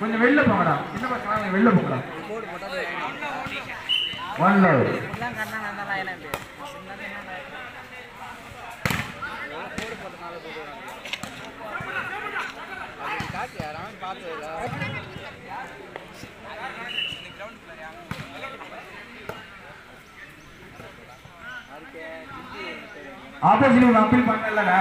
கொஞ்சம் வெளில போங்கடா. சின்ன பசங்க வெளில போங்கடா. ஒன் லவ் ஆப்போசிட் அப்பீல் பண்ணலடா.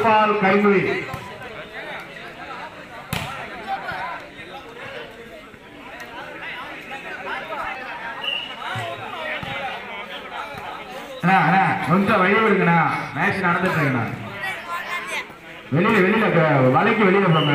திருமால் கைமொழி அண்ணா அண்ணா கொஞ்சம் வழி இருக்குண்ணா. மேட்ச் நடந்துட்டு இருக்குண்ணா. வெளியில வெளியில க- வலைக்கு வெளியில போங்க.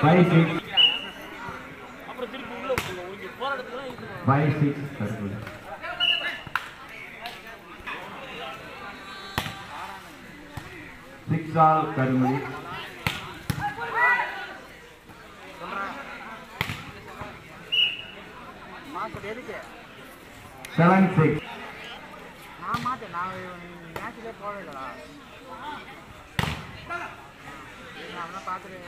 ஃபைவ் சிக்ஸ் ஃபைவ் சிக்ஸ் கருங்குழி சிக்ஸ் ஆல் கருங்குழி செவன் சிக்ஸ் நான் மாட்டேன் நான் மேட்ச்லேயே போகவே இல்லைடா நான் பார்த்துட்டு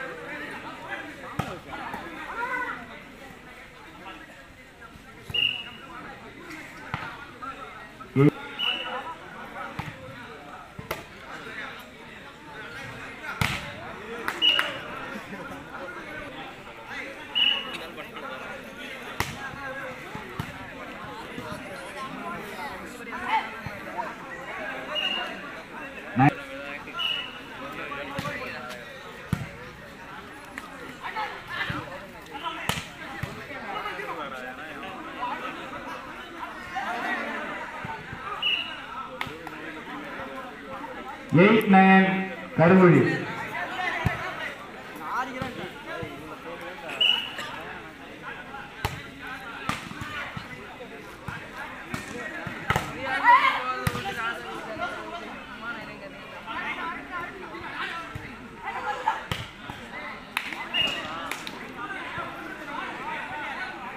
எயிட் நைன் கருங்குழி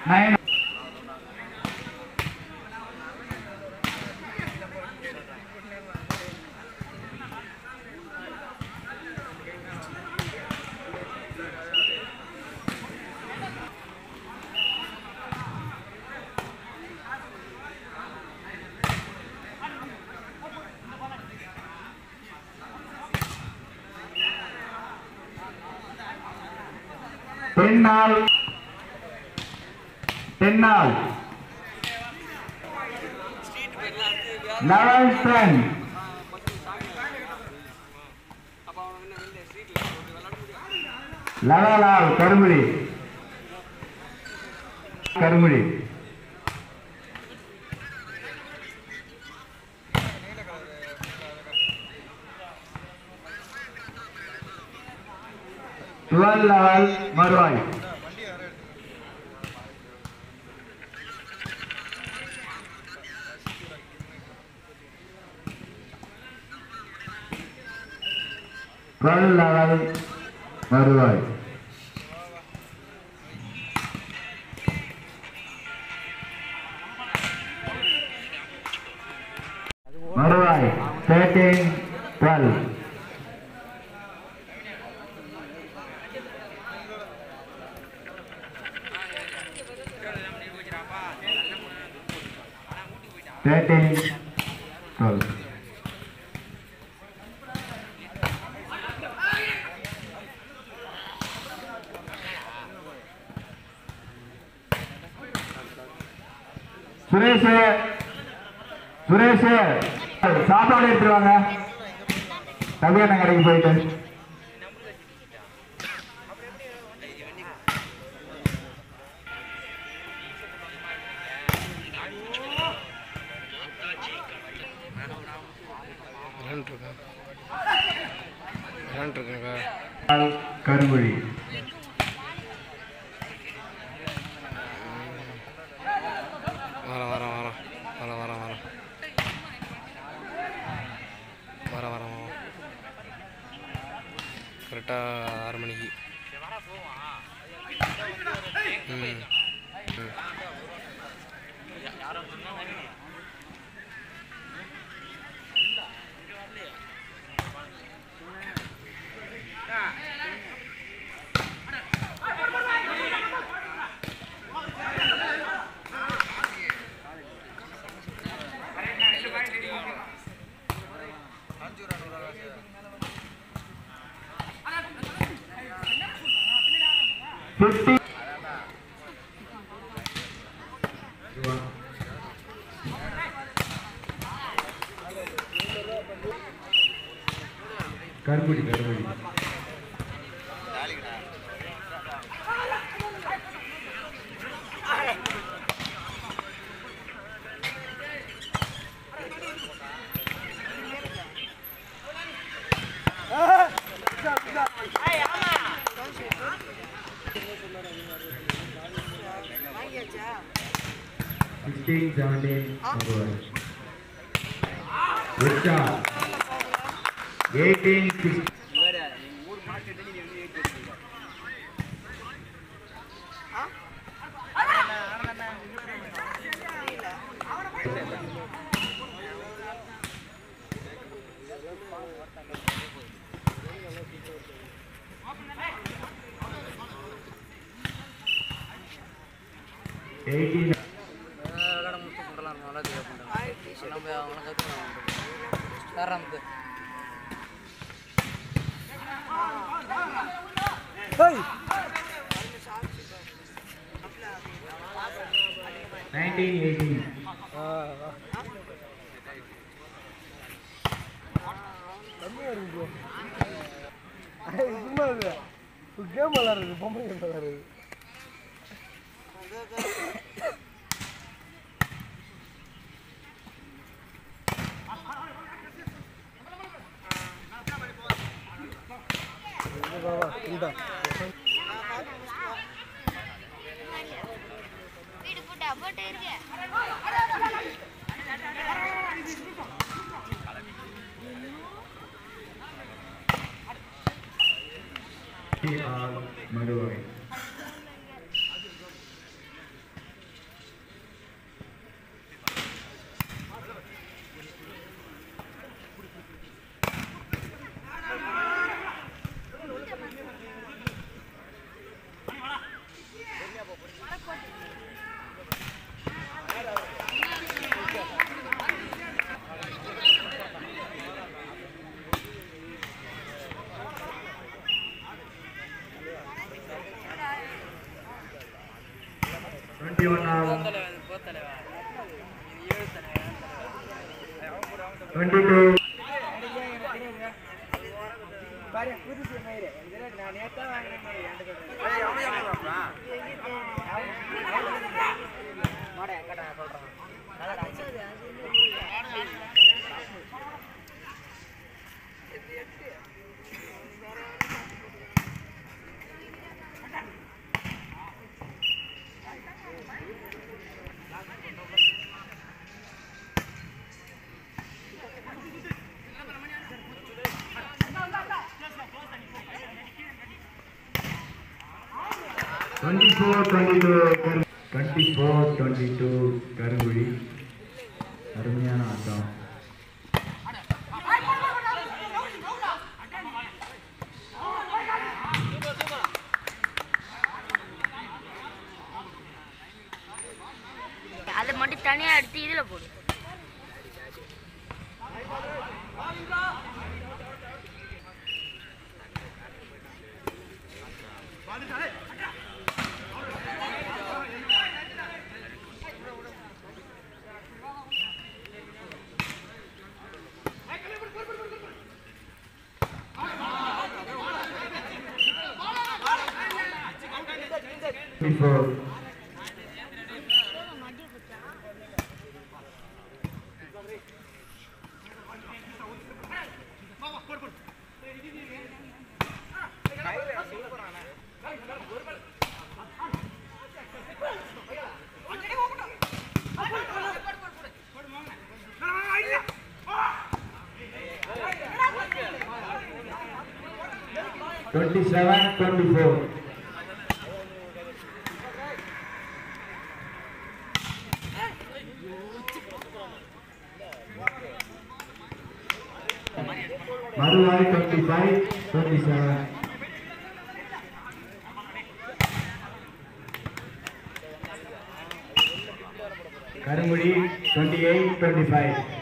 நைன் பெண்ணால் பெண்ணால் லெவன் லலாலால் லெவலால் கருமொழி கருமொழி 12 Marwai. Twelve Marwai. Marwai, 13, 12. Twelve Suresh. Suresh. சாப்பாடு எடுத்துருவாங்க வாங்க. கல்யாண கடைக்கு போயிட்டு. வரேன் கரெக்டாக ஆறு மணிக்கு. ம் ம். 17 otherwise. Good shot. 18 16. Eighteen. நம்ம அவங்கள கற்றுக்கலாம் தரம்க்கு நைன்டீன் எயிட்டீன் கேம் விளாடுறது பொம்மை கேம் விளாடுறது போட்டா. மறுவகை ஒன்றாம் டுவெண்ட்டி டூ மாட எங்கடா சொல்றான் twenty four twenty two twenty four twenty two Karunguzhi. அருமையான ஆட்டம். அதை மட்டும் தனியாக எடுத்து இதில் போடு. Twenty four twenty 37. கருங்குடி 28, 25.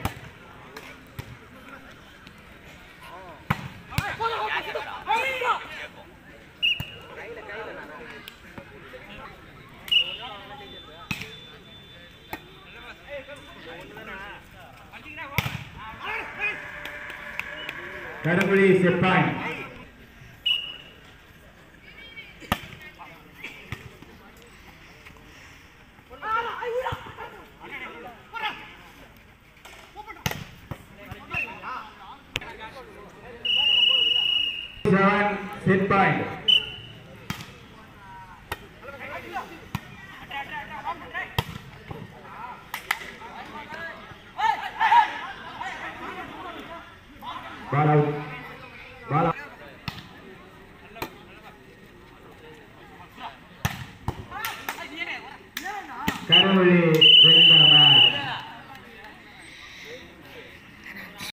தடுப்படி செப்பாய் செட் பாயிண்ட் Right over